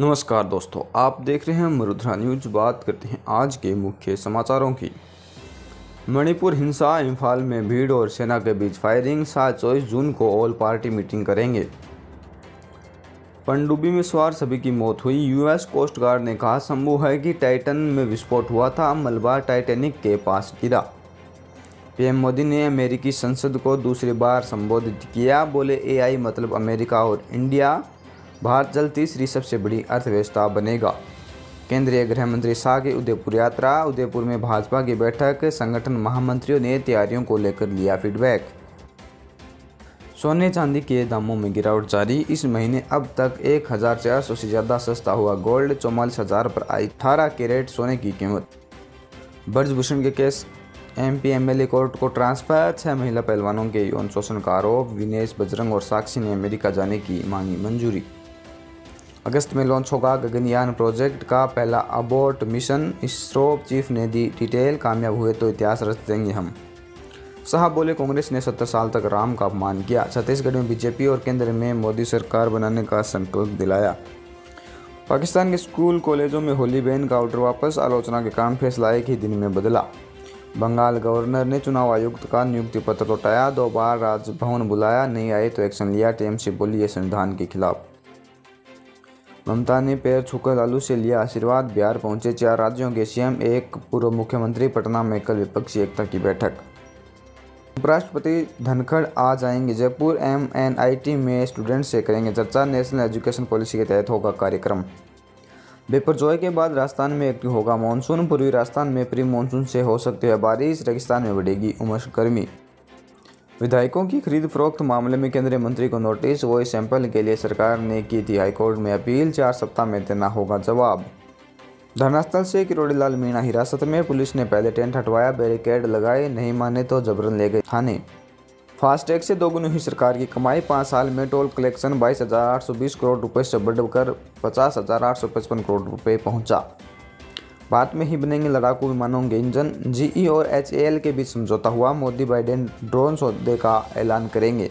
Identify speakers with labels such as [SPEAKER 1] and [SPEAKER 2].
[SPEAKER 1] नमस्कार दोस्तों, आप देख रहे हैं मरुद्रा न्यूज़। बात करते हैं आज के मुख्य समाचारों की। मणिपुर हिंसा इम्फाल में भीड़ और सेना के बीच फायरिंग, सात चौबीस जून को ऑल पार्टी मीटिंग करेंगे। पनडुब्बी में सवार सभी की मौत हुई। यूएस कोस्ट गार्ड ने कहा, संभव है कि टाइटन में विस्फोट हुआ था, मलबा टाइटेनिक के पास गिरा। पीएम मोदी ने अमेरिकी संसद को दूसरी बार संबोधित किया, बोले, एआई मतलब अमेरिका और इंडिया भारत जल्द तीसरी सबसे बड़ी अर्थव्यवस्था बनेगा। केंद्रीय गृह मंत्री शाह की उदयपुर यात्रा, उदयपुर में भाजपा की बैठक, संगठन महामंत्रियों ने तैयारियों को लेकर लिया फीडबैक। सोने चांदी के दामों में गिरावट जारी, इस महीने अब तक एक हज़ार चार सौ से ज़्यादा सस्ता हुआ गोल्ड, चौवालीस हज़ार पर आई अठारह कैरेट सोने की कीमत। ब्रजभूषण के case M P M L A court को ट्रांसफ़र, छह महिला पहलवानों के यौन शोषण का आरोप, विनेश बजरंग और साक्षी ने अमेरिका जाने की मांगी मंजूरी। अगस्त में लॉन्च होगा गगनयान प्रोजेक्ट का पहला अबोर्ट मिशन। इसरो चीफ ने दी डिटेल, कामयाब हुए तो इतिहास रच देंगे हम। साहब बोले, कांग्रेस ने सत्तर साल तक राम का अपमान किया। छत्तीसगढ़ में बीजेपी और केंद्र में मोदी सरकार बनाने का संकल्प दिलाया। पाकिस्तान के स्कूल, कॉलेजों में होली बैन का ऑर्डर वापस, आलोचना के कारण फैसला एक ही दिन में बदला। बंगाल गवर्नर ने चुनाव आयुक्त का नियुक्ति पत्र लौटाया। दो बार राजभवन बुलाया, नहीं आए तो एक्शन लिया। टीएमसी बोली संविधान के खिलाफ। ममता ने पैर छूकर लालू से लिया आशीर्वाद। बिहार पहुँचे चार राज्यों के सीएम, एक पूर्व मुख्यमंत्री पटना में, कल विपक्षी एकता की बैठक। उपराष्ट्रपति धनखड़ आ जाएँगे Jaipur. M N I T में स्टूडेंट से करेंगे चर्चा। नेशनल एजुकेशन पॉलिसी के तहत होगा कार्यक्रम। बेपरजोय के बाद राजस्थान में एक्टिव होगा मानसून। पूर्वी राजस्थान में प्री मानसून से हो सकती है बारिश। रेगिस्तान में बढ़ेगी उमस गर्मी। विधायकों की खरीद फरोख्त मामले में केंद्रीय मंत्री को नोटिस वॉइस सैंपल के लिए सरकार ने की थी हाईकोर्ट में अपील, चार सप्ताह में देना होगा जवाब। धरनास्थल से किरोड़ीलाल मीणा हिरासत में, पुलिस ने पहले टेंट हटवाया, बैरिकेड लगाए, नहीं माने तो जबरन ले गए थाने। फास्टैग से दोगुनी हुई सरकार की कमाई, पाँच साल में टोल कलेक्शन बाईस हज़ार आठ सौ बीस करोड़ रुपए से बढ़कर पचास हज़ार आठ सौ पचपन करोड़ रुपए पहुँचा। बाद में ही बनेंगे लड़ाकू विमानों के इंजन। जीई और एचएएल के बीच समझौता हुआ। मोदी बाइडेन ड्रोन सौदे का ऐलान करेंगे।